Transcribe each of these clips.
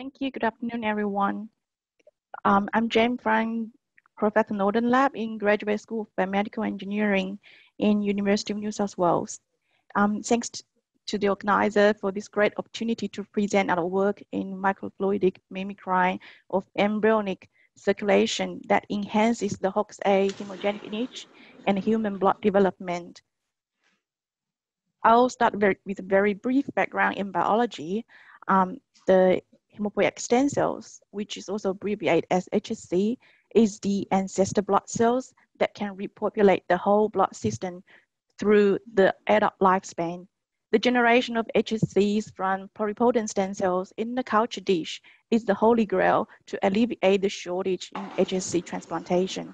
Thank you. Good afternoon, everyone. Um, I'm James from Professor Nordon Lab in Graduate School of Biomedical Engineering in University of New South Wales. Um, thanks to the organizer for this great opportunity to present our work in microfluidic mimicry of embryonic circulation that enhances the HOX-A hemogenic niche and human blood development. I'll start very, with a very brief background in biology. Um, the hematopoietic stem cells, which is also abbreviated as HSC, is the ancestor blood cells that can repopulate the whole blood system through the adult lifespan. The generation of HSCs from pluripotent stem cells in the culture dish is the holy grail to alleviate the shortage in HSC transplantation.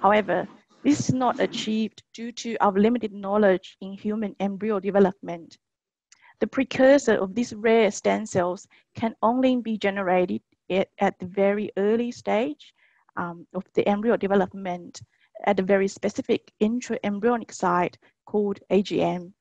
However, this is not achieved due to our limited knowledge in human embryo development. The precursor of these rare stem cells can only be generated at, at the very early stage um, of the embryo development at a very specific intraembryonic site called AGM.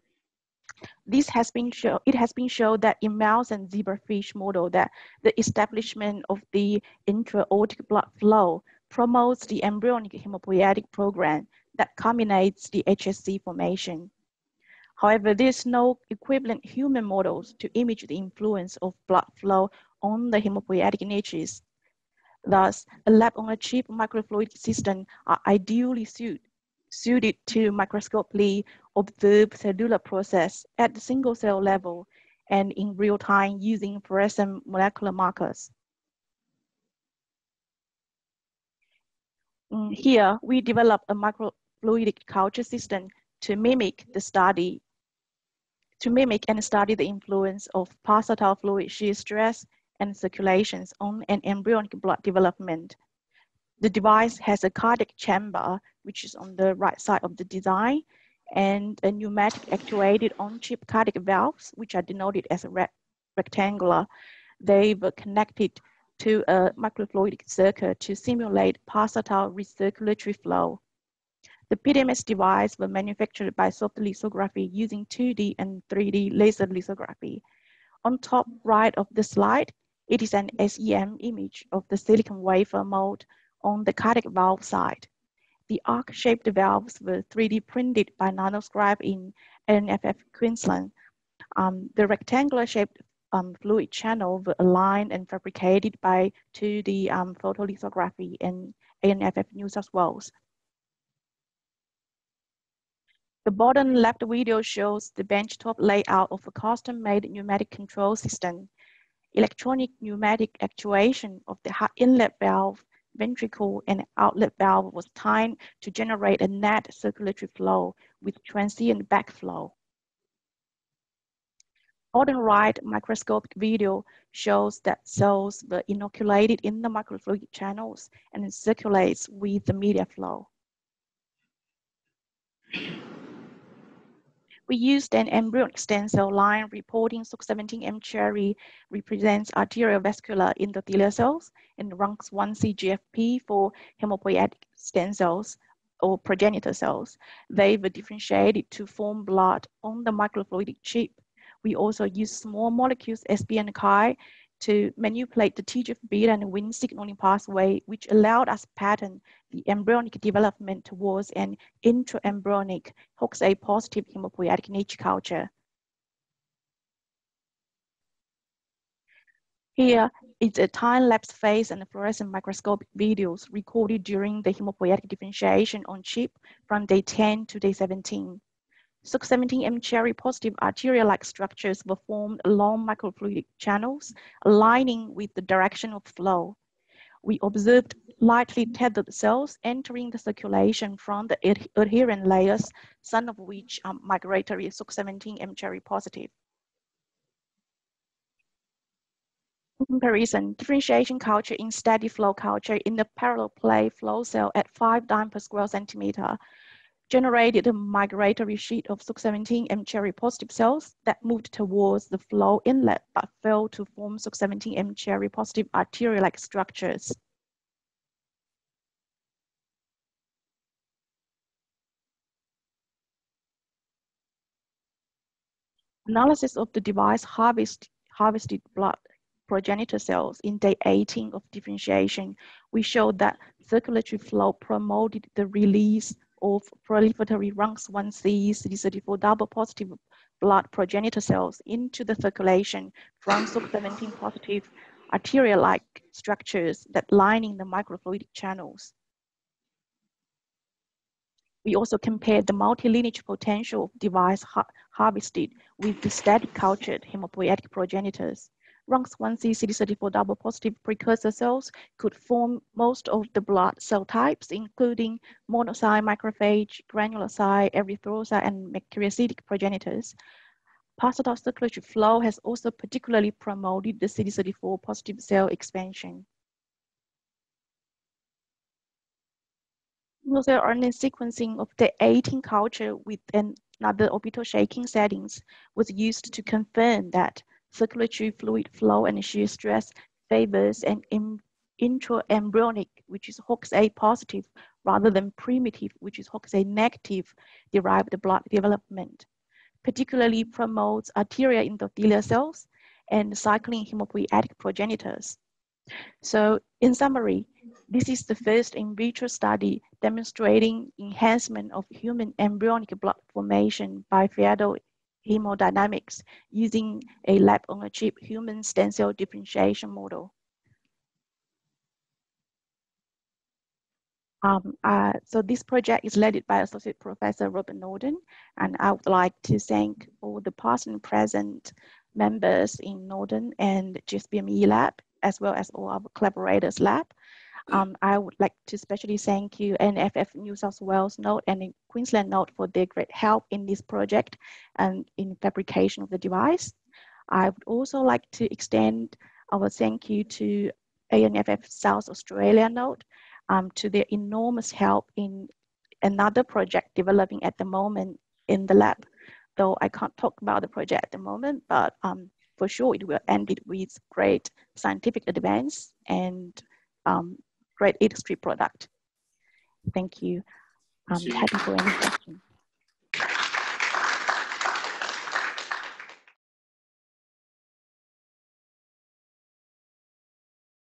This has been shown, it has been shown that in mouse and zebrafish model that the establishment of the intra-aortic blood flow promotes the embryonic hematopoietic program that culminates the HSC formation. However, there's no equivalent human models to image the influence of blood flow on the hematopoietic niches. Thus, a lab-on-a-chip microfluidic system are ideally suit, suited to microscopically observe cellular process at the single cell level and in real time using fluorescent molecular markers. Mm, here, we develop a microfluidic culture system to mimic the study, to mimic and study the influence of pulsatile fluid shear stress and circulations on an embryonic blood development. The device has a cardiac chamber, which is on the right side of the design, and a pneumatic actuated on-chip cardiac valves, which are denoted as a rectangular. They were connected to a microfluidic circuit to simulate pulsatile recirculatory flow. The PDMS device was manufactured by soft lithography using 2D and 3D laser lithography. On top right of the slide, it is an SEM image of the silicon wafer mold on the cardiac valve side. The arc-shaped valves were 3D printed by Nanoscribe in ANFF Queensland. Um, the rectangular shaped um, fluid channel were aligned and fabricated by 2D um, photolithography in ANFF New South Wales. The bottom left video shows the benchtop layout of a custom-made pneumatic control system. Electronic pneumatic actuation of the inlet valve, ventricle, and outlet valve was timed to generate a net circulatory flow with transient backflow. Bottom right microscopic video shows that cells were inoculated in the microfluidic channels and circulates with the media flow. We used an embryonic stem cell line reporting SOX17 mCherry represents arteriovascular endothelial cells and RUNX1C-GFP for hematopoietic stem cells or progenitor cells. They were differentiated to form blood on the microfluidic chip. We also use small molecules SB and Chi to manipulate the TGF-beta and Wnt signaling pathway, which allowed us pattern the embryonic development towards an intraembryonic HOX-A positive hematopoietic niche culture. Here is a time-lapse phase and fluorescent microscopic videos recorded during the hematopoietic differentiation on chip from day 10 to day 17. SOX17 mCherry positive arterial-like structures were formed along microfluidic channels, aligning with the direction of flow. We observed lightly tethered cells entering the circulation from the adherent layers, some of which are migratory SOX17 mCherry positive. Comparison, differentiation culture in steady flow culture in the parallel plate flow cell at 5 dyne per square centimeter generated a migratory sheet of SOX17 mCherry positive cells that moved towards the flow inlet but failed to form SOX17 mCherry positive arterial-like structures. Analysis of the device harvest, harvested blood progenitor cells in day 18 of differentiation, we showed that circulatory flow promoted the release of proliferatory RUNX1C CD34 double positive blood progenitor cells into the circulation from SOX17 positive arterial-like structures that lining the microfluidic channels. We also compared the multi-lineage potential of device ha harvested with the static cultured hematopoietic progenitors. RUNX1C CD34 double positive precursor cells could form most of the blood cell types, including monocyte, macrophage, granulocyte, erythrocyte, and megakaryocytic progenitors. Pulsatile circulatory flow has also particularly promoted the CD34 positive cell expansion. Single-cell RNA sequencing of the 18 culture with another orbital shaking settings was used to confirm that circulatory fluid flow and shear stress favors an intraembryonic, which is HOX-A positive, rather than primitive, which is HOX-A negative, derived blood development, particularly promotes arterial endothelial cells and cycling hematopoietic progenitors. So in summary, this is the first in vitro study demonstrating enhancement of human embryonic blood formation by fetal hemodynamics using a lab-on-a-chip human stem cell differentiation model. Um, uh, so this project is led by Associate Professor Robert Nordon, and I would like to thank all the past and present members in Nordon and GSBME lab, as well as all our collaborators lab. Um, I would like to especially thank you ANFF New South Wales Node and Queensland Node for their great help in this project and in fabrication of the device. I would also like to extend our thank you to ANFF South Australia Node um, to their enormous help in another project developing at the moment in the lab. Though I can't talk about the project at the moment, but um, for sure it will end it with great scientific advance and um, great industry product. Thank you. Um, I'm happy for any questions.